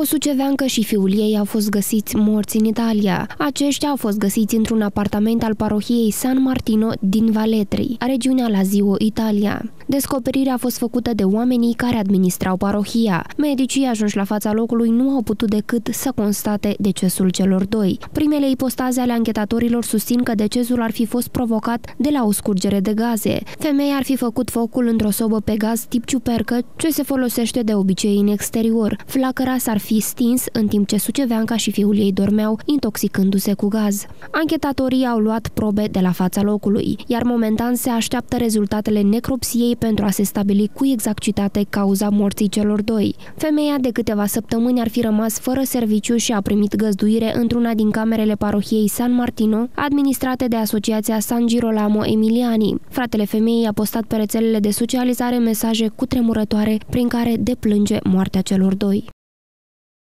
O suceveancă și fiul ei au fost găsiți morți în Italia. Aceștia au fost găsiți într-un apartament al parohiei San Martino din Valetri, regiunea Lazio, Italia. Descoperirea a fost făcută de oamenii care administrau parohia. Medicii ajunși la fața locului nu au putut decât să constate decesul celor doi. Primele ipostaze ale anchetatorilor susțin că decesul ar fi fost provocat de la o scurgere de gaze. Femeia ar fi făcut focul într-o sobă pe gaz tip ciupercă, ce se folosește de obicei în exterior. Flacăra s-ar fi stins în timp ce Suceveanca și fiul ei dormeau, intoxicându-se cu gaz. Anchetatorii au luat probe de la fața locului, iar momentan se așteaptă rezultatele necropsiei pentru a se stabili cu exactitate cauza morții celor doi. Femeia de câteva săptămâni ar fi rămas fără serviciu și a primit găzduire într-una din camerele parohiei San Martino, administrate de Asociația San Girolamo Emiliani. Fratele femeii a postat pe rețelele de socializare mesaje cu tremurătoare prin care deplânge moartea celor doi.